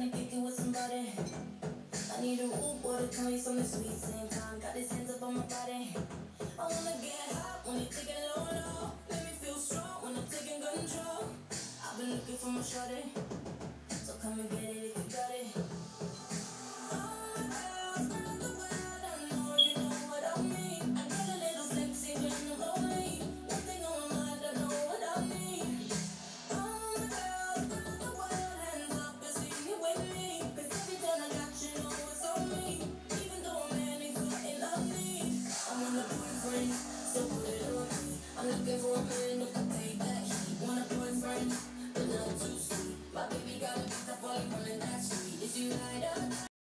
Tryna kick it with somebody. I need a boy to tell me something sweet. Same time, got his hands up on my body. I wanna get hot when you're taking low, low. Make me feel strong when I'm taking control. I've been looking for my shorty. boyfriend, so put it on me. I'm looking for a man who can take that heat. Want a boyfriend, but not too sweet. My baby got a piece for falling from the street.